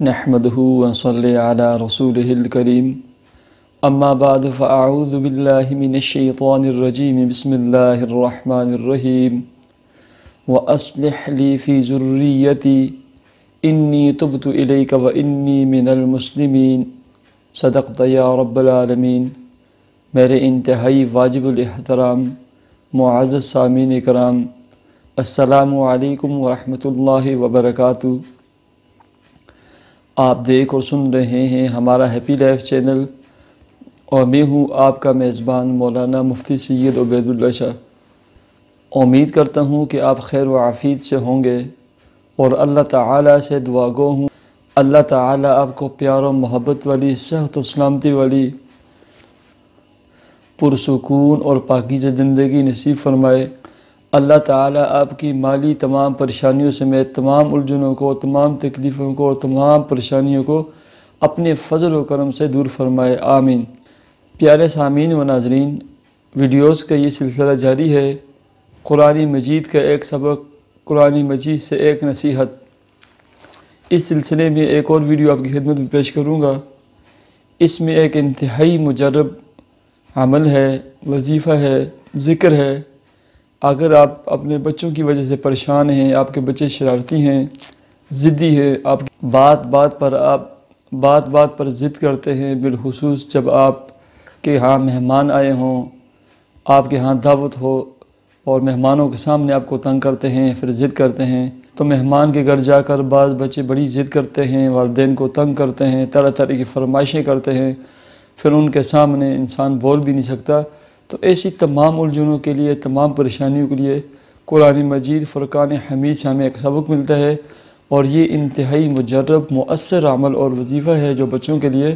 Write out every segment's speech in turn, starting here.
نحمده ونصلي على رسوله الكريم. أما بعد، فأعوذ بالله من الشيطان الرجيم. بسم الله الرحمن الرحيم. وأصلح لي في ذريتي. إني تبت إليك وإني من المسلمين. صدقت يا رب العالمين. میرے انتہائی واجب الاحترام، معزز سامعین کرام السلام علیکم ورحمۃ اللہ وبرکاتہ۔ آپ دیکھ اور سن رہے ہیں ہمارا ہیپی لائف چینل اور میں ہوں آپ کا میزبان مولانا مفتی سید عبید اللہ شاہ۔ امید کرتا ہوں کہ آپ خیر و عافیت سے ہوں گے اور اللہ تعالیٰ سے دعا گو ہوں۔ اللہ تعالیٰ آپ کو پیار و محبت والی، صحت و سلامتی والی، پرسکون اور پاکیزہ زندگی نصیب فرمائے۔ اللہ تعالیٰ آپ کی مالی تمام پریشانیوں سمیت تمام الجھنوں کو، تمام تکلیفوں کو اور تمام پریشانیوں کو اپنے فضل و کرم سے دور فرمائے۔ آمین۔ پیارے سامعین و ناظرین، ویڈیوز کا یہ سلسلہ جاری ہے۔ قرآن مجید کا ایک سبق، قرآن مجید سے ایک نصیحت۔ اس سلسلے میں ایک اور ویڈیو آپ کی خدمت میں پیش کروں گا۔ اس میں ایک انتہائی مجرب عمل ہے، وظیفہ ہے، ذکر ہے۔ اگر آپ اپنے بچوں کی وجہ سے پریشان ہیں، آپ کے بچے شرارتی ہیں، ضدی ہیں، آپ بات بات پر آپ بات بات پر ضد کرتے ہیں، بالخصوص جب آپ کے ہاں مہمان آئے ہوں، آپ کے ہاں دعوت ہو اور مہمانوں کے سامنے آپ کو تنگ کرتے ہیں، پھر ضد کرتے ہیں، تو مہمان کے گھر جا کر بعض بچے بڑی ضد کرتے ہیں، والدین کو تنگ کرتے ہیں، طرح طرح کی فرمائشیں کرتے ہیں، پھر ان کے سامنے انسان بول بھی نہیں سکتا۔ تو ایسی تمام الجھنوں کے لیے، تمام پریشانیوں کے لیے قرآن مجید، فرقان حمید سے ہمیں ایک سبق ملتا ہے اور یہ انتہائی مجرب، مؤثر عمل اور وظیفہ ہے جو بچوں کے لیے،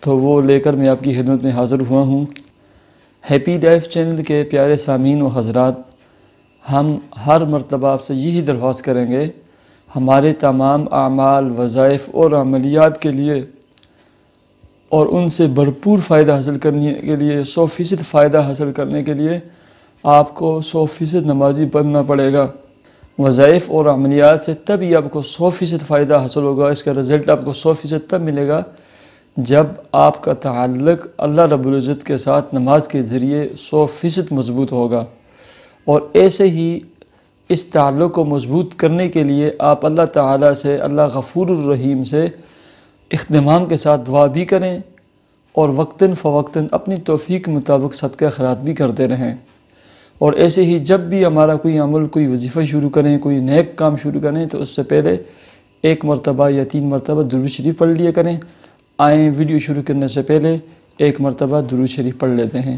تو وہ لے کر میں آپ کی خدمت میں حاضر ہوا ہوں۔ ہیپی لائف چینل کے پیارے سامعین و حضرات، ہم ہر مرتبہ آپ سے یہی درخواست کریں گے، ہمارے تمام اعمال، وظائف اور عملیات کے لیے اور ان سے بھرپور فائدہ حاصل کرنے کے لیے، سو فیصد فائدہ حاصل کرنے کے لیے آپ کو سو فیصد نمازی بننا پڑے گا۔ وظائف اور عملیات سے تب ہی آپ کو سو فیصد فائدہ حاصل ہوگا، اس کا رزلٹ آپ کو سو فیصد تب ملے گا جب آپ کا تعلق اللہ رب العزت کے ساتھ نماز کے ذریعے سو فیصد مضبوط ہوگا۔ اور ایسے ہی اس تعلق کو مضبوط کرنے کے لیے آپ اللہ تعالیٰ سے، اللہ غفور الرحیم سے اختمام کے ساتھ دعا بھی کریں اور وقتاً فوقتاً اپنی توفیق کے مطابق صدقہ خرات بھی کرتے رہیں۔ اور ایسے ہی جب بھی ہمارا کوئی عمل، کوئی وظیفہ شروع کریں، کوئی نیک کام شروع کریں، تو اس سے پہلے ایک مرتبہ یا تین مرتبہ درود شریف پڑھ لیا کریں۔ آئیں ویڈیو شروع کرنے سے پہلے ایک مرتبہ درود شریف پڑھ لیتے ہیں۔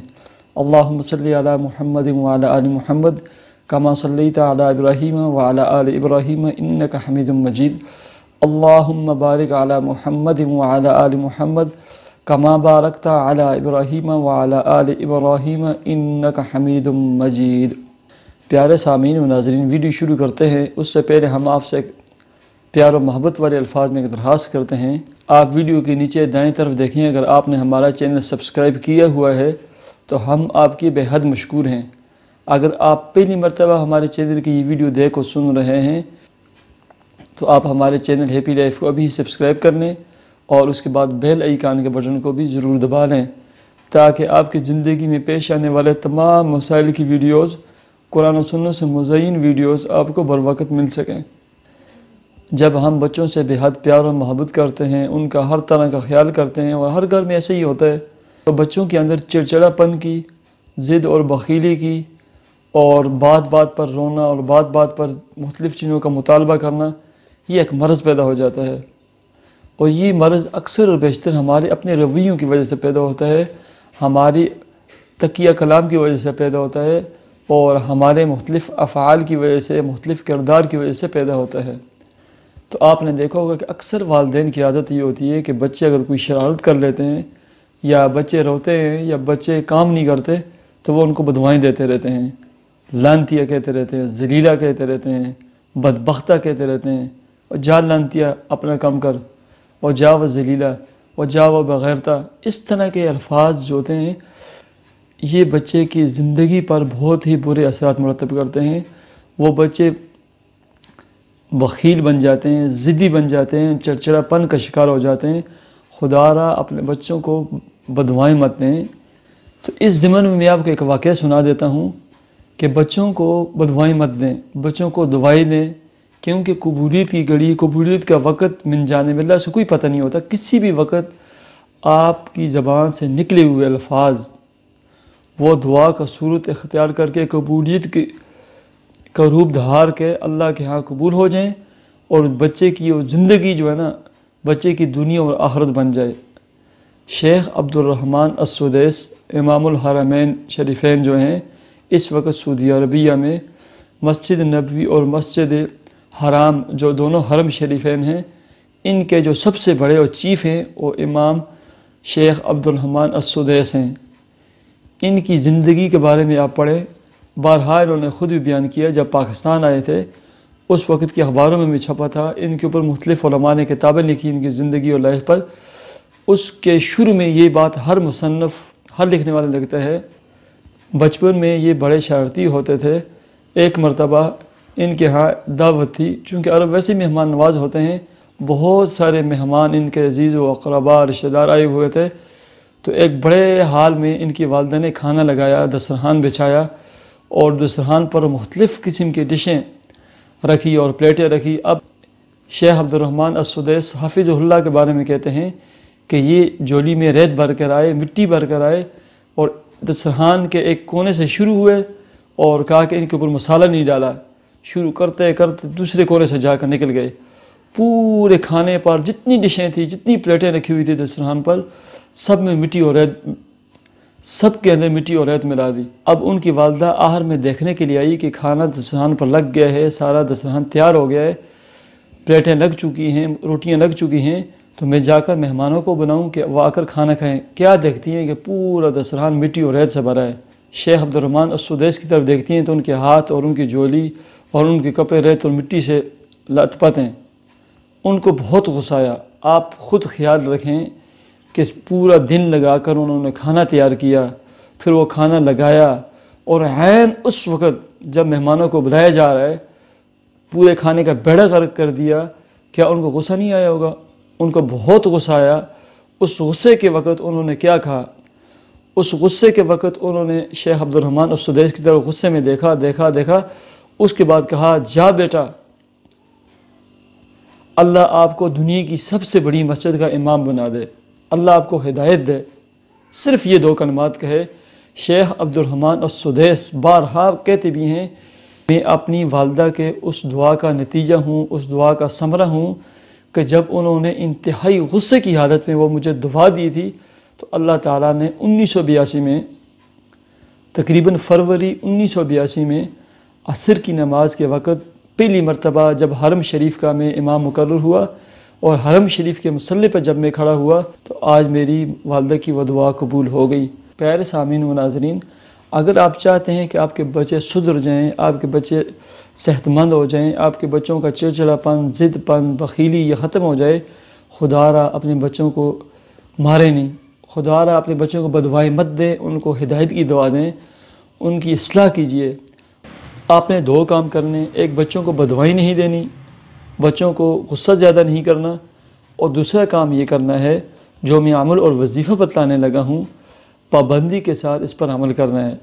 اللہم صلی علی محمد وعلی آل محمد، کما صلیت علی ابراہیم وعلی آل ابراہیم، انکا حمید مجید۔ اللہم بارک علی محمد وعلی آل محمد کما بارکتا علی ابراہیم وعلی آل ابراہیم انکا حمید مجید۔ پیارے سامعین و ناظرین، ویڈیو شروع کرتے ہیں۔ اس سے پہلے ہم آپ سے پیار و محبت والے الفاظ میں ایک درخواست کرتے ہیں۔ آپ ویڈیو کے نیچے دائیں طرف دیکھیں۔ اگر آپ نے ہمارا چینل سبسکرائب کیا ہوا ہے، تو ہم آپ کی بے حد مشکور ہیں۔ اگر آپ پہلی مرتبہ ہمارے چینل کی یہ ویڈیو دیکھ و سن رہے ہیں تو آپ ہمارے چینل ہیپی لائف کو ابھی سبسکرائب کر لیں اور اس کے بعد بیل آئیکان کے بٹن کو بھی ضرور دبا لیں تاکہ آپ کی زندگی میں پیش آنے والے تمام مسائل کی ویڈیوز، قرآن و سنوں سے مزین ویڈیوز آپ کو بر وقت مل سکیں۔ جب ہم بچوں سے بے حد پیار و محبت کرتے ہیں، ان کا ہر طرح کا خیال کرتے ہیں اور ہر گھر میں ایسے ہی ہوتا ہے، تو بچوں کے اندر چڑچڑا پن کی، ضد اور بخیلی کی اور بات بات پر رونا اور بات بات پر مختلف چیزوں کا مطالبہ کرنا یہ ایک مرض پیدا ہو جاتا ہے۔ اور یہ مرض اکثر اور بیشتر ہمارے اپنے رویوں کی وجہ سے پیدا ہوتا ہے، ہماری تقیہ کلام کی وجہ سے پیدا ہوتا ہے اور ہمارے مختلف افعال کی وجہ سے، مختلف کردار کی وجہ سے پیدا ہوتا ہے۔ تو آپ نے دیکھا ہوگا کہ اکثر والدین کی عادت یہ ہوتی ہے کہ بچے اگر کوئی شرارت کر لیتے ہیں یا بچے روتے ہیں یا بچے کام نہیں کرتے، تو وہ ان کو بدوائیں دیتے رہتے ہیں۔ لانتیہ کہتے رہتے ہیں زلیلہ کہتے رہتے ہیں، بدبختہ کہتے رہتے ہیں۔ اور جا لانتیا اپنا کام کر۔ اور جا و ذلیلہ اور جا و بغیرتا۔ اس طرح کے الفاظ جو ہوتے ہیں، یہ بچے کی زندگی پر بہت ہی برے اثرات مرتب کرتے ہیں۔ وہ بچے بخیل بن جاتے ہیں ضدی بن جاتے ہیں چڑچڑا پن کا شکار ہو جاتے ہیں۔ خدا را اپنے بچوں کو بدوائیں مت دیں۔ تو اس ضمن میں میں آپ کو ایک واقعہ سنا دیتا ہوں کہ بچوں کو بدوائیں مت دیں، بچوں کو دوائی دیں۔ کیونکہ قبولیت کی گڑی، قبولیت کا وقت من جانے میں اللہ سے کوئی پتہ نہیں ہوتا۔ کسی بھی وقت آپ کی زبان سے نکلے ہوئے الفاظ، وہ دعا کا صورت اختیار کر کے، قبولیت کی، کا روپ دھار کے اللہ کے ہاں قبول ہو جائیں اور بچے کی وہ زندگی جو ہے نا، بچے کی دنیا اور آخرت بن جائے۔ شیخ عبد الرحمن السدیس، امام الحرمین شریفین جو ہیں، اس وقت سعودی عربیہ میں مسجد نبوی اور مسجد حرام جو دونوں حرم شریفین ہیں، ان کے جو سب سے بڑے اور چیف ہیں، وہ امام شیخ عبد الرحمن السدیس ہیں۔ ان کی زندگی کے بارے میں آپ پڑھیں بارہا انہوں نے خود بھی بیان کیا، جب پاکستان آئے تھے، اس وقت کے اخباروں میں بھی چھپا تھا، ان کے اوپر مختلف علماء نے کتابیں لکھی ان کی زندگی اور لائف پر۔ اس کے شروع میں یہ بات ہر مصنف، ہر لکھنے والے لگتا ہے، بچپن میں یہ بڑے شرارتی ہوتے تھے۔ ایک مرتبہ ان کے ہاں دعوت تھی۔ چونکہ عرب ویسے مہمان نواز ہوتے ہیں، بہت سارے مہمان ان کے عزیز و اقربا رشتہ دار آئے ہوئے تھے۔ تو ایک بڑے حال میں ان کی والدہ نے کھانا لگایا، دسترخوان بچھایا اور دسترخوان پر مختلف قسم کی ڈشیں رکھی اور پلیٹیں رکھی۔ اب شیخ عبد الرحمن السدیس حافظ اللہ کے بارے میں کہتے ہیں کہ یہ جولی میں ریت بھر کر آئے، مٹی بھر کر آئے اور دسترخوان کے ایک کونے سے شروع ہوئے اور کہا کہ ان کے اوپر مسالہ نہیں ڈالا۔ شروع کرتے کرتے دوسرے کونے سے جا کر نکل گئے۔ پورے کھانے پر جتنی ڈشیں تھیں، جتنی پلیٹیں رکھی ہوئی تھی دسترخوان پر، سب میں مٹی اور ریت سب کے اندر مٹی اور ریت ملا دی۔ اب ان کی والدہ آہر میں دیکھنے کے لیے آئی کہ کھانا دسترخوان پر لگ گیا ہے، سارا دسترخوان تیار ہو گیا ہے۔ پلیٹیں لگ چکی ہیں، روٹیاں لگ چکی ہیں۔ تو میں جا کر مہمانوں کو بناؤں کہ وہ آ کر کھانا کھائیں۔ کیا دیکھتی ہیں کہ پورا دسترخوان مٹی اور ریت سے بھرا ہے؟ شیخ عبد الرحمٰن السدیس کی طرف دیکھتی ہیں تو ان کے ہاتھ اور ان کی جولی اور ان کے کپڑے ریت اور مٹی سے لت پت ہیں۔ ان کو بہت غصہ آیا۔ آپ خود خیال رکھیں کہ پورا دن لگا کر انہوں نے کھانا تیار کیا۔ پھر وہ کھانا لگایا اور عین اس وقت جب مہمانوں کو بلایا جا رہا ہے، پورے کھانے کا بیڑا غرق کر دیا۔ کیا ان کو غصہ نہیں آیا ہوگا؟ ان کو بہت غصہ آیا۔ اس غصے کے وقت انہوں نے کیا کہا؟ اس غصے کے وقت انہوں نے شیخ عبد الرحمٰن اس سدیش کی طرف غصے میں دیکھا دیکھا دیکھا۔ اس کے بعد کہا، جا بیٹا، اللہ آپ کو دنیا کی سب سے بڑی مسجد کا امام بنا دے۔ اللہ آپ کو ہدایت دے۔ صرف یہ دو کلمات کہے، شیخ عبد الرحمٰن السدیس بارہا کہتے بھی ہیں، میں اپنی والدہ کے اس دعا کا نتیجہ ہوں، اس دعا کا ثمرہ ہوں کہ جب انہوں نے انتہائی غصے کی حالت میں وہ مجھے دعا دی تھی، تو اللہ تعالیٰ نے انیس سو بیاسی میں، تقریباً فروری انیس سو بیاسی میں عصر کی نماز کے وقت پہلی مرتبہ جب حرم شریف کا میں امام مقرر ہوا اور حرم شریف کے مسلح پر جب میں کھڑا ہوا تو آج میری والدہ کی وہ دعا قبول ہو گئی۔ پیر سامعین و ناظرین، اگر آپ چاہتے ہیں کہ آپ کے بچے سدھر جائیں، آپ کے بچے صحت مند ہو جائیں، آپ کے بچوں کا چڑچڑا پن ضد پن بخیلی یہ ختم ہو جائے خدا را اپنے بچوں کو مارے نہیں۔ خدا را اپنے بچوں کو بدوائیں مت دیں ان کو ہدایت کی دعا دیں، ان کی اصلاح کیجیے۔ آپ نے دو کام کرنے، ایک بچوں کو بدوائی نہیں دینی، بچوں کو غصہ زیادہ نہیں کرنا، اور دوسرا کام یہ کرنا ہے، جو میں عمل اور وظیفہ بتلانے لگا ہوں، پابندی کے ساتھ اس پر عمل کرنا ہے۔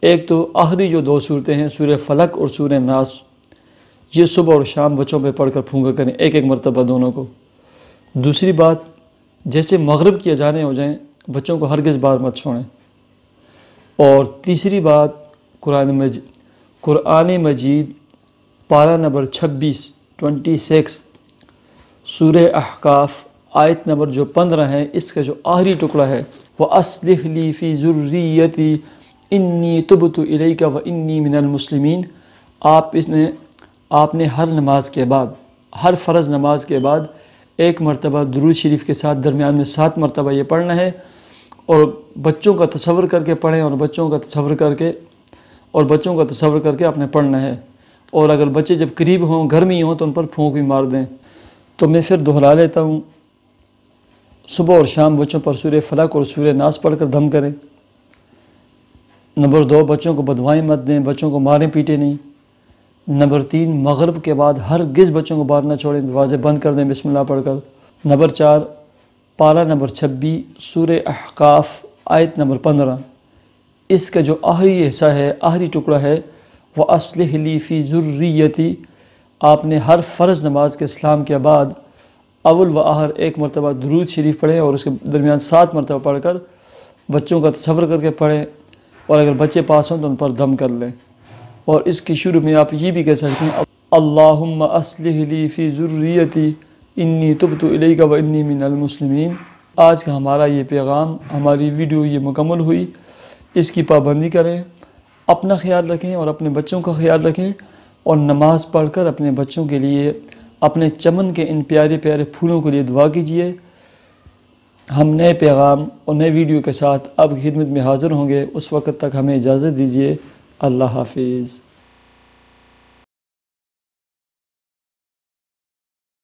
ایک تو آخری جو دو صورتیں ہیں، سورہ فلک اور سورہ ناس۔ یہ صبح اور شام بچوں پہ پڑھ کر پھونکا کریں، ایک ایک مرتبہ دونوں کو۔ دوسری بات، جیسے مغرب کی اجانے ہو جائیں، بچوں کو ہرگز بار مت چھوڑیں۔ اور تیسری بات، قرآن مجید۔ قرآن مجید، پارہ نمبر چھبیس ٹونٹی سکس سورہ احقاف، آیت نمبر جو پندرہ ہے اس کا جو آخری ٹکڑا ہے وہ اسلح لی فی ضروریتی انی تبت علیہ و انی من المسلمین آپ اس نے، آپ نے ہر نماز کے بعد، ہر فرض نماز کے بعد ایک مرتبہ درود شریف کے ساتھ، درمیان میں سات مرتبہ یہ پڑھنا ہے۔ اور بچوں کا تصور کر کے پڑھیں اور بچوں کا تصور کر کے اور بچوں کا تصور کر کے اپنے پڑھنا ہے۔ اور اگر بچے جب قریب ہوں گھر میں ہی ہوں، تو ان پر پھونک بھی مار دیں۔ تو میں پھر دہرا لیتا ہوں۔ صبح اور شام بچوں پر سورہ فلک اور سورہ ناس پڑھ کر دھم کریں۔ نمبر دو، بچوں کو بدوائیں مت دیں، بچوں کو ماریں پیٹیں نہیں۔ نمبر تین، مغرب کے بعد ہر گز بچوں کو باہر نہ چھوڑیں، دروازے بند کر دیں، بسم اللہ پڑھ کر۔ نمبر چار، پارہ نمبر چھبیس سور احقاف، آیت نمبر پندرہ۔ اس کا جو آخری حصہ ہے، آخری ٹکڑا ہے، وہ اسلح لی فی ضروریتی آپ نے ہر فرض نماز کے اسلام کے بعد اول و آخر ایک مرتبہ درود شریف پڑھیں اور اس کے درمیان سات مرتبہ پڑھ کر بچوں کا تصور کر کے پڑھیں اور اگر بچے پاس ہوں تو ان پر دم کر لیں۔ اور اس کے شروع میں آپ یہ بھی کہہ سکتے ہیں، اللہم اسلح لی فی ضروریتی انی تبت علیہ و انی من المسلمین۔ آج کا ہمارا یہ پیغام، ہماری ویڈیو یہ مکمل ہوئی۔ اس کی پابندی کریں، اپنا خیال رکھیں اور اپنے بچوں کا خیال رکھیں اور نماز پڑھ کر اپنے بچوں کے لیے، اپنے چمن کے ان پیارے پیارے پھولوں کے لیے دعا کیجیے ہم نئے پیغام اور نئے ویڈیو کے ساتھ اب خدمت میں حاضر ہوں گے۔ اس وقت تک ہمیں اجازت دیجیے اللہ حافظ۔